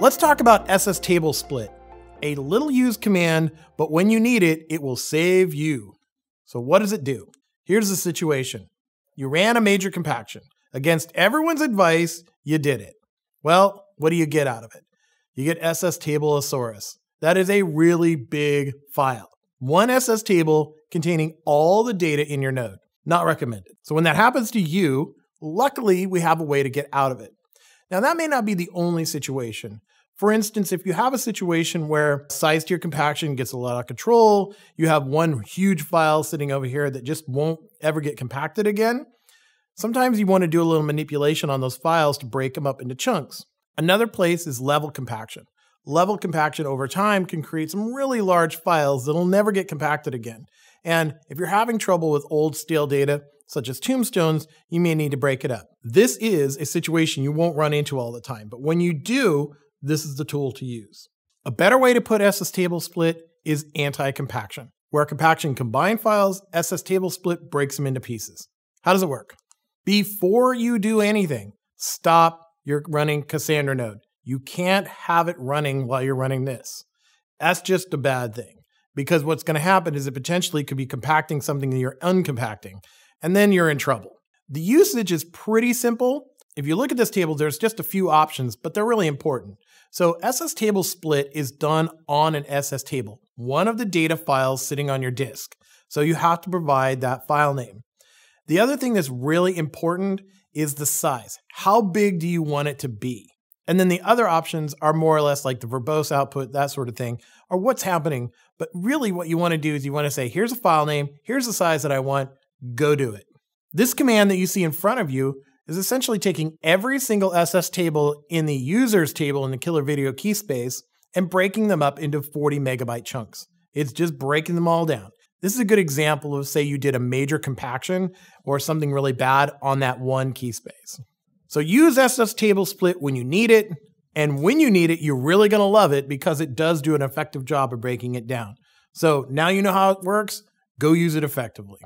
Let's talk about SS table split, a little used command, but when you need it, it will save you. So what does it do? Here's the situation. You ran a major compaction. Against everyone's advice, you did it. Well, what do you get out of it? You get SS table tableosaurus. That is a really big file. One SS table containing all the data in your node. Not recommended. So when that happens to you, luckily we have a way to get out of it. Now that may not be the only situation. For instance, if you have a situation where size tiered compaction gets a lot of control, you have one huge file sitting over here that just won't ever get compacted again, sometimes you want to do a little manipulation on those files to break them up into chunks. Another place is level compaction. Level compaction over time can create some really large files that'll never get compacted again. And if you're having trouble with old stale data, such as tombstones, you may need to break it up. This is a situation you won't run into all the time, but when you do, this is the tool to use. A better way to put SS table split is anti-compaction. Where compaction combine files, SS table split breaks them into pieces. How does it work? Before you do anything, stop your running Cassandra node. You can't have it running while you're running this. That's just a bad thing because what's going to happen is it potentially could be compacting something that you're uncompacting, and then you're in trouble. The usage is pretty simple. If you look at this table, there's just a few options, but they're really important. So SS table split is done on an SS table, one of the data files sitting on your disk. So you have to provide that file name. The other thing that's really important is the size. How big do you want it to be? And then the other options are more or less like the verbose output, that sort of thing, or what's happening. But really, what you want to do is you want to say, here's a file name, here's the size that I want, go do it. This command that you see in front of you is essentially taking every single SS table in the users table in the KillrVideo key space and breaking them up into 40 megabyte chunks. It's just breaking them all down. This is a good example of, say, you did a major compaction or something really bad on that one key space. So use SS table split when you need it. And when you need it, you're really going to love it because it does do an effective job of breaking it down. So now you know how it works. Go use it effectively.